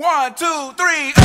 One, two, three.